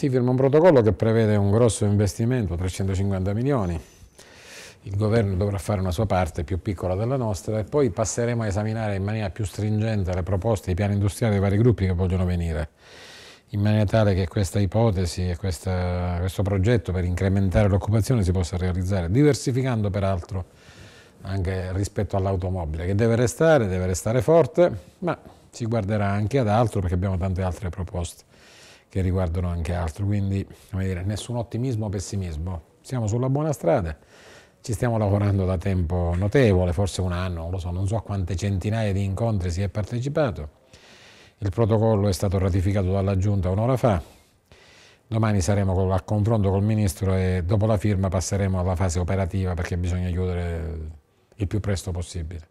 si firma un protocollo che prevede un grosso investimento, 350 milioni, il governo dovrà fare una sua parte più piccola della nostra e poi passeremo a esaminare in maniera più stringente le proposte, i piani industriali dei vari gruppi che vogliono venire, in maniera tale che questa ipotesi e questa, questo progetto per incrementare l'occupazione si possa realizzare, diversificando peraltro anche rispetto all'automobile, che deve restare, deve restare forte, ma si guarderà anche ad altro perché abbiamo tante altre proposte che riguardano anche altro, quindi dire, nessun ottimismo o pessimismo, siamo sulla buona strada, ci stiamo lavorando da tempo notevole, forse un anno, non lo so, non so a quante centinaia di incontri si è partecipato, il protocollo è stato ratificato dalla Giunta un'ora fa, domani saremo a confronto col Ministro e dopo la firma passeremo alla fase operativa perché bisogna chiudere il più presto possibile.